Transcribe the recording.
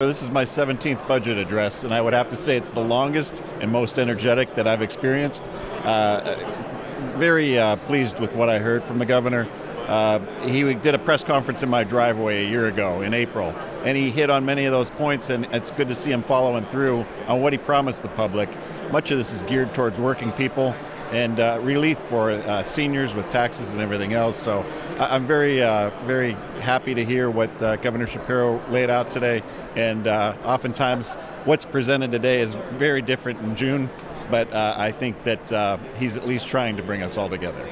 This is my 17th budget address, and I would have to say it's the longest and most energetic that I've experienced. Uh, very uh, pleased with what I heard from the governor. Uh, he did a press conference in my driveway a year ago in April, and he hit on many of those points, and it's good to see him following through on what he promised the public. Much of this is geared towards working people and uh, relief for uh, seniors with taxes and everything else. So I'm very, uh, very happy to hear what uh, Governor Shapiro laid out today. And uh, oftentimes, what's presented today is very different in June, but uh, I think that he's at least trying to bring us all together.